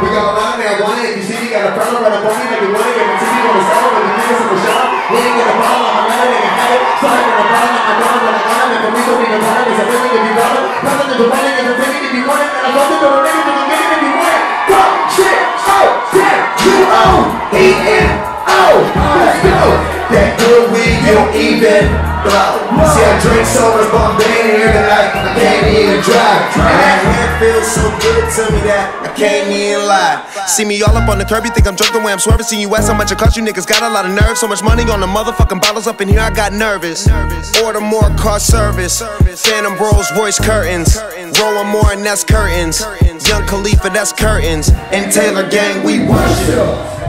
We got a lot of marijuana. If you see me got a problem, run up on me like you want it. You see me on the side, when you think it's a shot, we ain't gonna fall. I'm a man, nigga, have it. Sorry for the problem, I'm a problem, I'm a problem. And for me, don't even bother. It's a feeling if you got it. Nothing to the money, it's a thing if you want it. And I'm nothing to the nigga, to the nigga if you want it. Fuck, shit, oh, damn, you own, E-N-O. Let's go. That good weed, you don't even blow. See, I drink so much, but I'm laying here tonight. I can't even drive. And that hair feels so good to me that I can't even lie. See me all up on the curb, you think I'm drunk the way I'm swerving. See you ask how much it cost you niggas got a lot of nerve. So much money on the motherfucking bottles up in here, I got nervous. Order more car service. Phantom Rolls Royce curtains. Rolling more and that's curtains. Young Khalifa, that's curtains. And Taylor Gang, we worship.